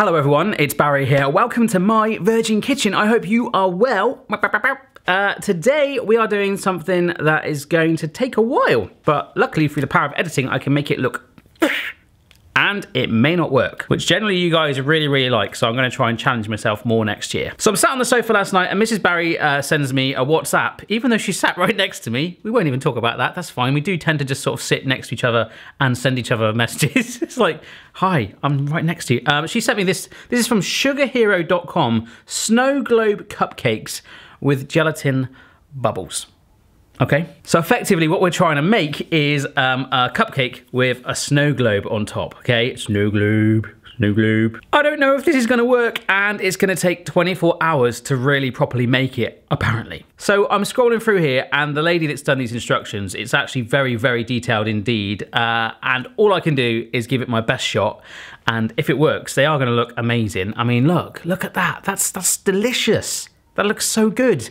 Hello everyone, it's Barry here. Welcome to my Virgin Kitchen. I hope you are well. Uh, today we are doing something that is going to take a while, but luckily through the power of editing I can make it look and it may not work, which generally you guys really, really like, so I'm gonna try and challenge myself more next year. So I'm sat on the sofa last night and Mrs. Barry uh, sends me a WhatsApp, even though she sat right next to me. We won't even talk about that, that's fine. We do tend to just sort of sit next to each other and send each other messages. it's like, hi, I'm right next to you. Um, she sent me this, this is from sugarhero.com, snow globe cupcakes with gelatin bubbles. Okay, so effectively what we're trying to make is um, a cupcake with a snow globe on top, okay? Snow globe, snow globe. I don't know if this is gonna work and it's gonna take 24 hours to really properly make it, apparently. So I'm scrolling through here and the lady that's done these instructions, it's actually very, very detailed indeed. Uh, and all I can do is give it my best shot. And if it works, they are gonna look amazing. I mean, look, look at that. That's, that's delicious. That looks so good.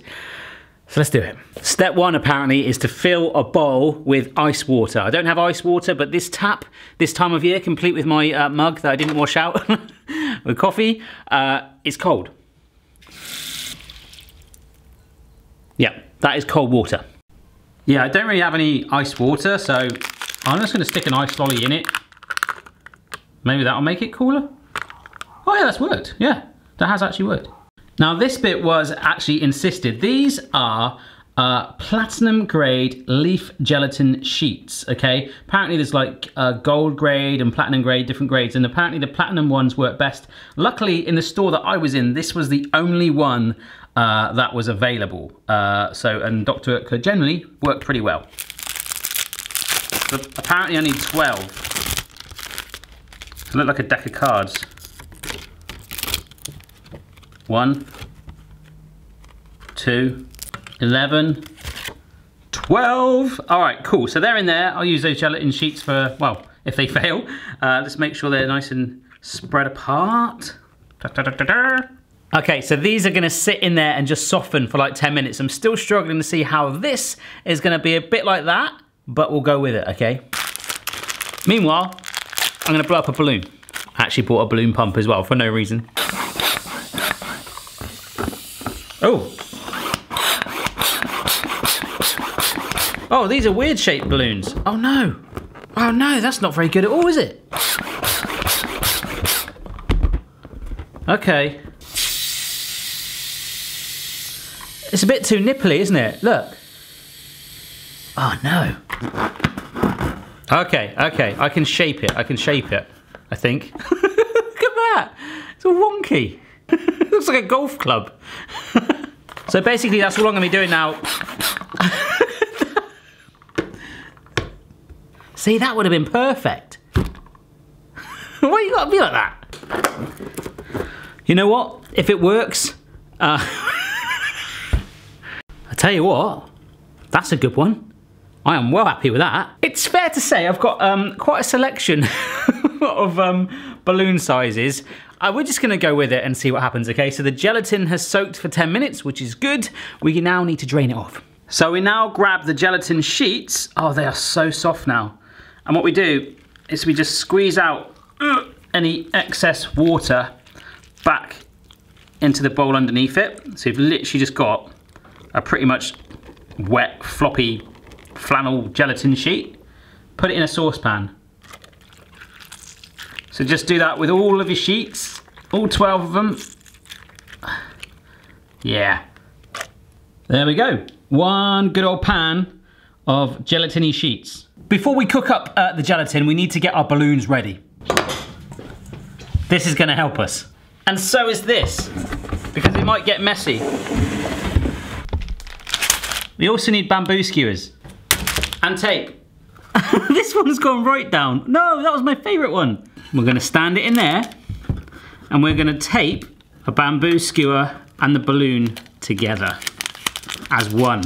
So let's do it. Step one apparently is to fill a bowl with ice water. I don't have ice water, but this tap, this time of year, complete with my uh, mug that I didn't wash out with coffee, uh, is cold. Yeah, that is cold water. Yeah, I don't really have any ice water, so I'm just gonna stick an ice lolly in it. Maybe that'll make it cooler. Oh yeah, that's worked. Yeah, that has actually worked. Now this bit was actually insisted. These are uh, platinum grade leaf gelatin sheets, okay? Apparently there's like uh, gold grade and platinum grade, different grades, and apparently the platinum ones work best. Luckily, in the store that I was in, this was the only one uh, that was available. Uh, so, and Dr. Oetker generally worked pretty well. But apparently I need 12. They look like a deck of cards. One, two, 11, 12. All right, cool. So they're in there. I'll use those gelatin sheets for, well, if they fail. Uh, let's make sure they're nice and spread apart. Da, da, da, okay, so these are gonna sit in there and just soften for like 10 minutes. I'm still struggling to see how this is gonna be a bit like that, but we'll go with it, okay? Meanwhile, I'm gonna blow up a balloon. I actually bought a balloon pump as well for no reason. Oh. Oh, these are weird shaped balloons. Oh no. Oh no, that's not very good at all, is it? Okay. It's a bit too nipply, isn't it? Look. Oh no. Okay, okay, I can shape it. I can shape it, I think. Look at that. It's all wonky. Looks like a golf club. so basically that's all I'm gonna be doing now. See, that would have been perfect. Why you gotta be like that? You know what? If it works, uh, I tell you what, that's a good one. I am well happy with that. It's fair to say I've got um, quite a selection of um, balloon sizes. Uh, we're just gonna go with it and see what happens, okay? So the gelatin has soaked for 10 minutes, which is good. We now need to drain it off. So we now grab the gelatin sheets. Oh, they are so soft now. And what we do is we just squeeze out uh, any excess water back into the bowl underneath it. So you've literally just got a pretty much wet, floppy flannel gelatin sheet. Put it in a saucepan. So just do that with all of your sheets, all 12 of them. Yeah. There we go. One good old pan of gelatiny sheets. Before we cook up uh, the gelatin, we need to get our balloons ready. This is gonna help us. And so is this, because it might get messy. We also need bamboo skewers and tape. this one's gone right down. No, that was my favorite one. We're gonna stand it in there and we're gonna tape a bamboo skewer and the balloon together as one.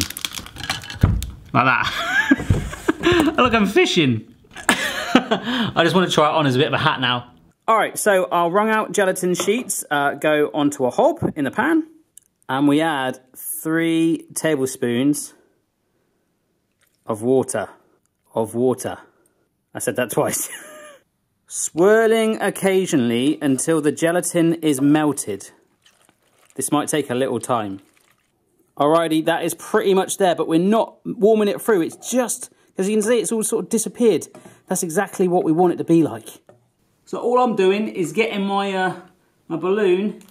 Like that. Look, I'm fishing. I just want to try it on as a bit of a hat now. All right, so our wrung out gelatin sheets uh, go onto a hob in the pan and we add three tablespoons of water, of water. I said that twice. Swirling occasionally until the gelatin is melted. This might take a little time. Alrighty, that is pretty much there, but we're not warming it through. It's just, as you can see, it's all sort of disappeared. That's exactly what we want it to be like. So all I'm doing is getting my, uh, my balloon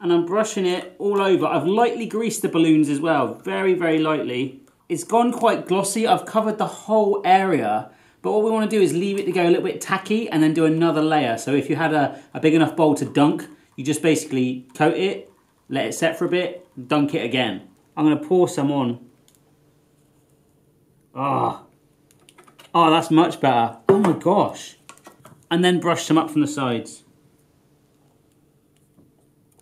and I'm brushing it all over. I've lightly greased the balloons as well, very, very lightly. It's gone quite glossy. I've covered the whole area, but what we want to do is leave it to go a little bit tacky and then do another layer. So if you had a, a big enough bowl to dunk, you just basically coat it, let it set for a bit, dunk it again. I'm going to pour some on. Ah. Oh. oh, that's much better. Oh my gosh. And then brush some up from the sides.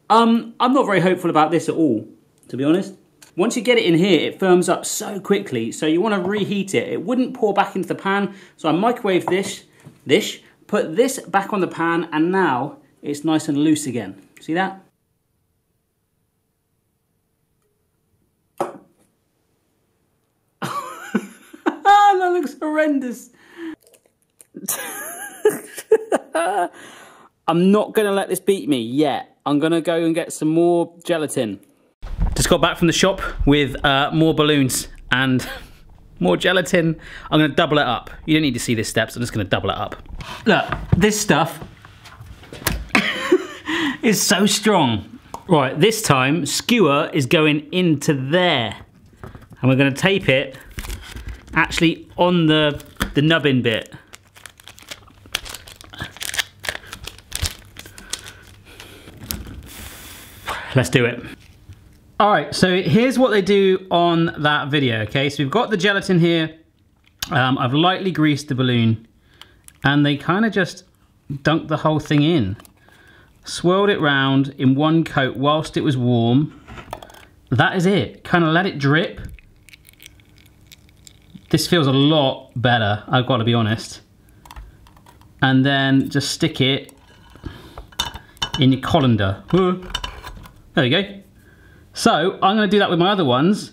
Um, I'm not very hopeful about this at all, to be honest. Once you get it in here, it firms up so quickly, so you want to reheat it. It wouldn't pour back into the pan, so I microwave this, this, put this back on the pan, and now it's nice and loose again. See that? that looks horrendous. I'm not going to let this beat me yet. I'm going to go and get some more gelatin. Just got back from the shop with uh, more balloons and more gelatin. I'm going to double it up. You don't need to see this steps. I'm just going to double it up. Look, this stuff is so strong. Right, this time skewer is going into there. And we're going to tape it actually on the, the nubbin bit. Let's do it. All right, so here's what they do on that video, okay? So we've got the gelatin here. Um, I've lightly greased the balloon and they kind of just dunked the whole thing in. Swirled it round in one coat whilst it was warm. That is it. Kind of let it drip. This feels a lot better, I've got to be honest. And then just stick it in your colander. There you go. So I'm going to do that with my other ones.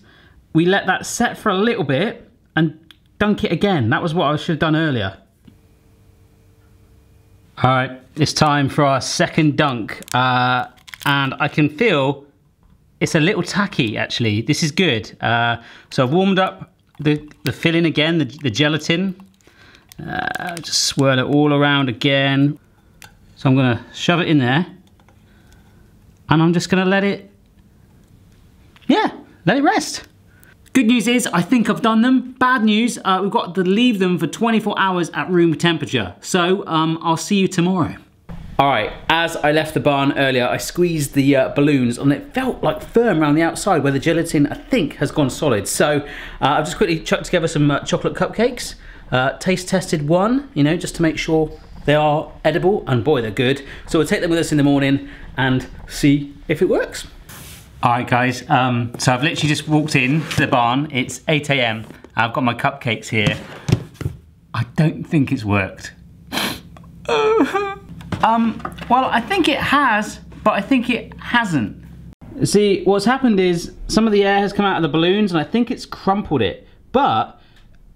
We let that set for a little bit and dunk it again. That was what I should have done earlier. All right, it's time for our second dunk. Uh, and I can feel it's a little tacky actually. This is good. Uh, so I've warmed up the, the filling again, the, the gelatin. Uh, just swirl it all around again. So I'm gonna shove it in there and I'm just gonna let it, yeah, let it rest. Good news is, I think I've done them. Bad news, uh, we've got to leave them for 24 hours at room temperature. So um, I'll see you tomorrow. All right, as I left the barn earlier, I squeezed the uh, balloons and it felt like firm around the outside where the gelatin, I think, has gone solid. So uh, I've just quickly chucked together some uh, chocolate cupcakes. Uh, taste tested one, you know, just to make sure they are edible, and boy, they're good. So we'll take them with us in the morning and see if it works. All right, guys, um, so I've literally just walked in to the barn. It's 8 a.m. I've got my cupcakes here. I don't think it's worked. um, well, I think it has, but I think it hasn't. See, what's happened is some of the air has come out of the balloons and I think it's crumpled it. But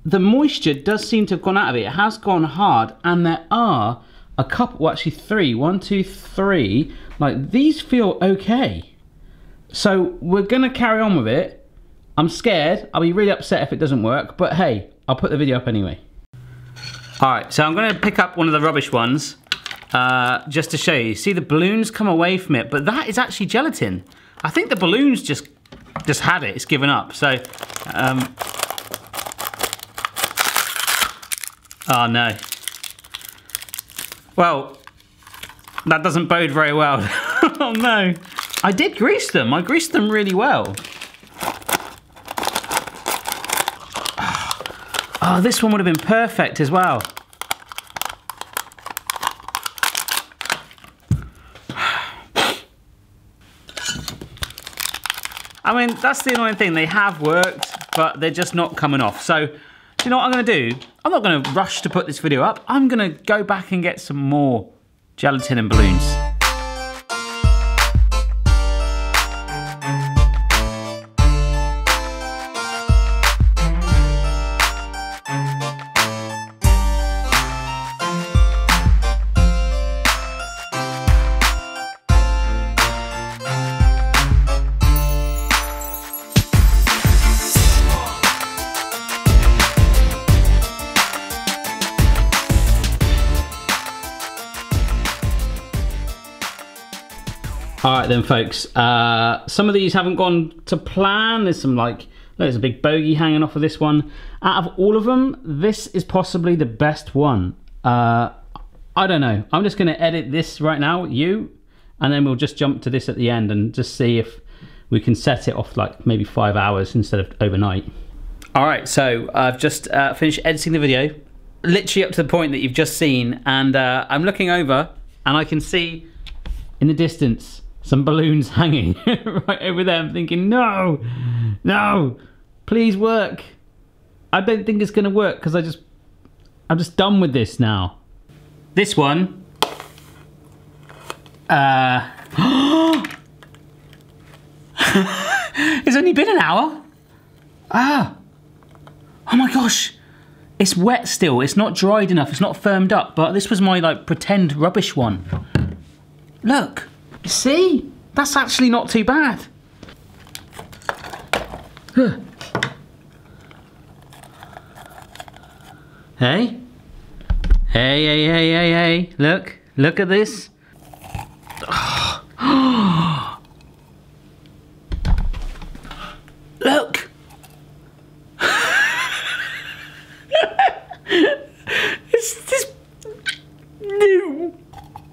the moisture does seem to have gone out of it. It has gone hard and there are a couple, well actually three, one, two, three, like these feel okay. So we're gonna carry on with it. I'm scared, I'll be really upset if it doesn't work, but hey, I'll put the video up anyway. All right, so I'm gonna pick up one of the rubbish ones uh, just to show you. See the balloons come away from it, but that is actually gelatin. I think the balloons just just had it, it's given up. So um, Oh no. Well, that doesn't bode very well. oh no. I did grease them. I greased them really well. Ah. Oh, this one would have been perfect as well. I mean, that's the annoying thing. They have worked, but they're just not coming off. So you know what I'm gonna do? I'm not gonna rush to put this video up. I'm gonna go back and get some more gelatin and balloons. All right then, folks. Uh, some of these haven't gone to plan. There's some like, there's a big bogey hanging off of this one. Out of all of them, this is possibly the best one. Uh, I don't know. I'm just going to edit this right now, you, and then we'll just jump to this at the end and just see if we can set it off like maybe five hours instead of overnight. All right, so I've just uh, finished editing the video, literally up to the point that you've just seen, and uh, I'm looking over and I can see in the distance some balloons hanging right over there. I'm thinking, no, no, please work. I don't think it's going to work because I just, I'm just done with this now. This one, uh, it's only been an hour. Ah. Oh my gosh. It's wet still. It's not dried enough. It's not firmed up. But this was my like pretend rubbish one. Look. See? That's actually not too bad. Huh. Hey? Hey, hey, hey, hey, hey. Look. Look at this. Look. it's this new.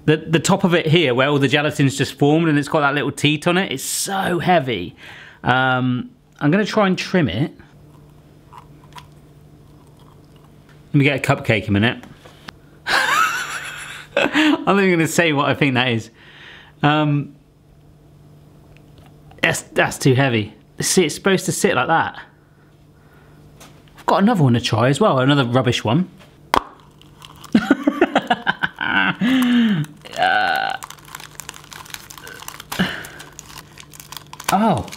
The, the top of it here, where all the gelatin's just formed and it's got that little teat on it, it's so heavy. Um, I'm going to try and trim it. Let me get a cupcake in a minute. I'm not even going to say what I think that is. Um, that's, that's too heavy. See, it's supposed to sit like that. I've got another one to try as well, another rubbish one. uh, oh.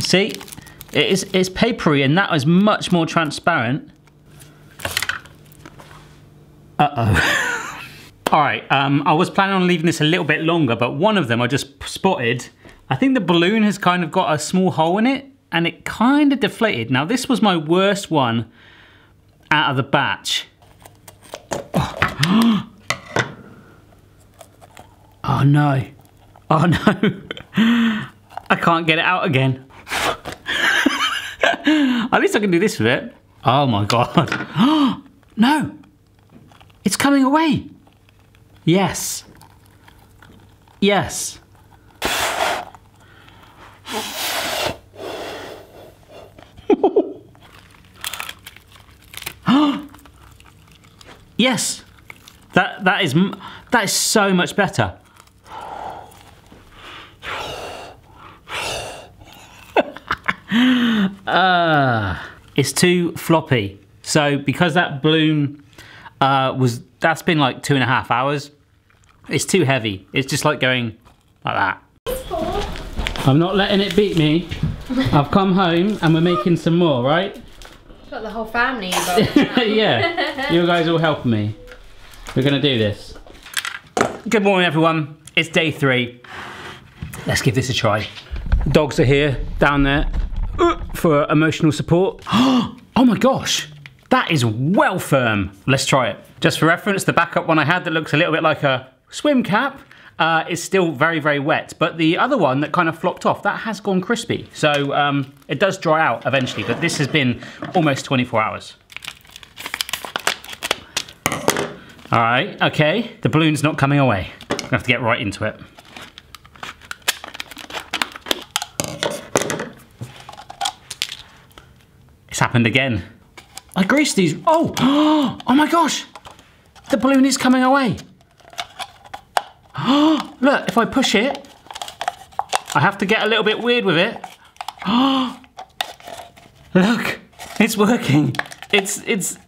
See, it is, it's papery and that is much more transparent. Uh-oh. All right, um, I was planning on leaving this a little bit longer, but one of them I just spotted. I think the balloon has kind of got a small hole in it and it kind of deflated. Now this was my worst one out of the batch. Oh, oh no. Oh no. I can't get it out again. At least I can do this with it. Oh my god. no. It's coming away. Yes. Yes. yes. That that is that is so much better. Uh, it's too floppy. So because that balloon uh, was that's been like two and a half hours. It's too heavy. It's just like going like that. I'm not letting it beat me. I've come home and we're making some more, right? Got the whole family involved. yeah, you guys all help me. We're gonna do this. Good morning, everyone. It's day three. Let's give this a try. Dogs are here, down there, for emotional support. oh my gosh, that is well firm. Let's try it. Just for reference, the backup one I had that looks a little bit like a swim cap uh, is still very, very wet. But the other one that kind of flopped off, that has gone crispy. So um, it does dry out eventually, but this has been almost 24 hours. All right, okay, the balloon's not coming away. I'm have to get right into it. It's happened again. I greased these, oh, oh my gosh, the balloon is coming away. Oh, Look, if I push it, I have to get a little bit weird with it. Oh, Look, it's working. It's, it's,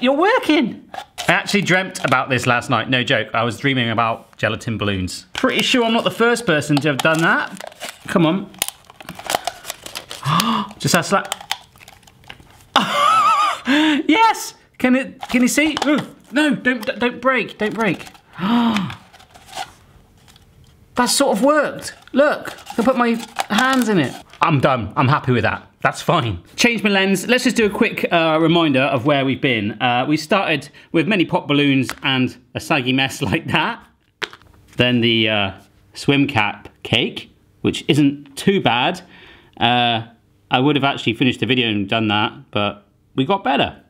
you're working. I actually dreamt about this last night, no joke. I was dreaming about gelatin balloons. Pretty sure I'm not the first person to have done that. Come on. Just that slap. yes! Can it, can you see? No, don't, don't break, don't break. That sort of worked. Look, I can put my hands in it. I'm done, I'm happy with that. That's fine. Change my lens. Let's just do a quick uh, reminder of where we've been. Uh, we started with many pop balloons and a saggy mess like that. Then the uh, swim cap cake, which isn't too bad. Uh, I would have actually finished the video and done that, but we got better.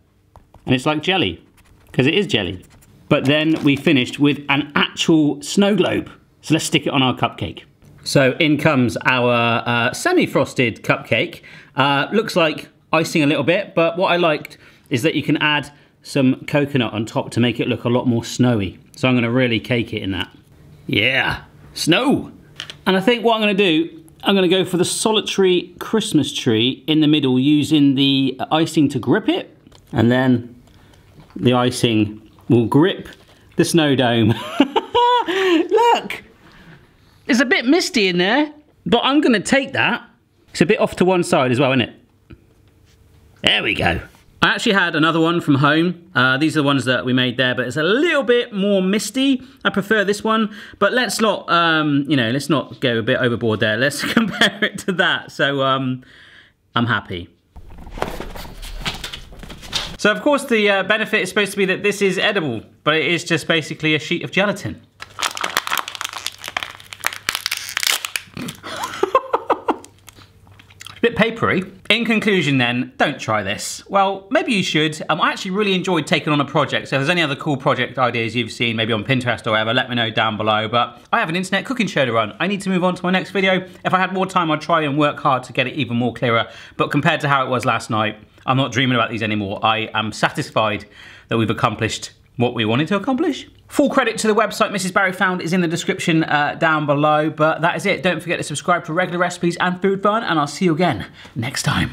And it's like jelly, because it is jelly. But then we finished with an actual snow globe. So let's stick it on our cupcake. So in comes our uh, semi-frosted cupcake. Uh, looks like icing a little bit, but what I liked is that you can add some coconut on top to make it look a lot more snowy. So I'm gonna really cake it in that. Yeah, snow. And I think what I'm gonna do, I'm gonna go for the solitary Christmas tree in the middle using the icing to grip it. And then the icing will grip the snow dome. Look, it's a bit misty in there, but I'm gonna take that. It's a bit off to one side as well, isn't it? There we go. I actually had another one from home. Uh, these are the ones that we made there, but it's a little bit more misty. I prefer this one, but let's not, um, you know, let's not go a bit overboard there. Let's compare it to that. So um, I'm happy. So of course the uh, benefit is supposed to be that this is edible, but it is just basically a sheet of gelatin. Bit papery. In conclusion then, don't try this. Well, maybe you should. Um, I actually really enjoyed taking on a project, so if there's any other cool project ideas you've seen, maybe on Pinterest or whatever, let me know down below. But I have an internet cooking show to run. I need to move on to my next video. If I had more time, I'd try and work hard to get it even more clearer. But compared to how it was last night, I'm not dreaming about these anymore. I am satisfied that we've accomplished what we wanted to accomplish. Full credit to the website Mrs. Barry found is in the description uh, down below, but that is it. Don't forget to subscribe for regular recipes and food fun, and I'll see you again next time.